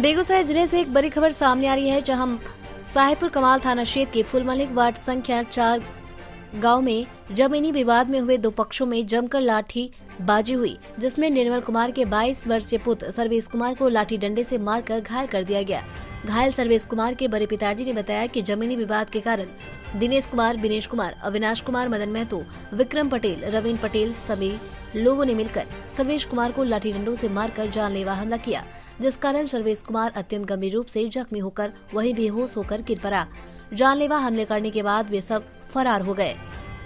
बेगूसराय ज़िले से एक बड़ी खबर सामने आ रही है, जहाँ साहेबपुर कमाल थाना क्षेत्र के फुलमलिक वार्ड संख्या चार गाँव में जमीनी विवाद में हुए दो पक्षों में जमकर लाठी बाजी हुई, जिसमें निर्मल कुमार के 22 वर्षीय पुत्र सर्वेश कुमार को लाठी डंडे से मारकर घायल कर दिया गया। घायल सर्वेश कुमार के बड़े पिताजी ने बताया कि जमीनी विवाद के कारण दिनेश कुमार, बिनेश कुमार, अविनाश कुमार, मदन महतो, विक्रम पटेल, रवीन पटेल सभी लोगों ने मिलकर सर्वेश कुमार को लाठी डंडों से मारकर जानलेवा हमला किया, जिस कारण सर्वेश कुमार अत्यंत गंभीर रूप से जख्मी होकर वही बेहोश होकर गिर पड़ा। जानलेवा हमले करने के बाद वे सब फरार हो गए।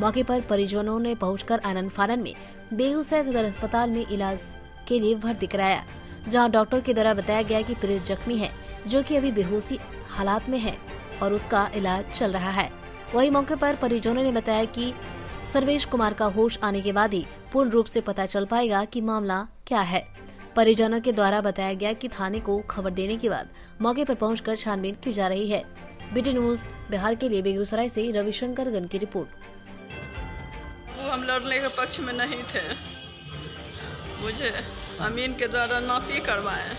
मौके पर परिजनों ने पहुंचकर आनंद फानन में बेगूसराय सदर अस्पताल में इलाज के लिए भर्ती कराया, जहाँ डॉक्टर के द्वारा बताया गया कि पीड़ित जख्मी है, जो कि अभी बेहोशी हालात में है और उसका इलाज चल रहा है। वही मौके पर परिजनों ने बताया कि सर्वेश कुमार का होश आने के बाद ही पूर्ण रूप से पता चल पाएगा कि मामला क्या है। परिजनों के द्वारा बताया गया कि थाने को खबर देने के बाद मौके पर पहुंचकर छानबीन की जा रही है। बीटी न्यूज़ बिहार के लिए बेगूसराय से रविशंकर गन की रिपोर्ट। हम लड़ने के पक्ष में नहीं थे। मुझे अमीन के द्वारा नापी करवाए।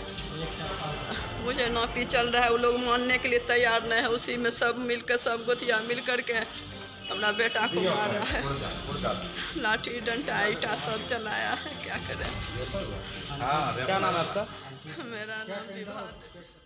मुझे नापी चल रहा है वो लोग मानने के लिए तैयार नहीं है उसी में सब मिलकर सब गोतिया मिल करके अपना बेटा को मारा है लाठी डंडा ईटा सब चलाया है क्या करें? क्या नाम आपका? मेरा नाम विभा देवी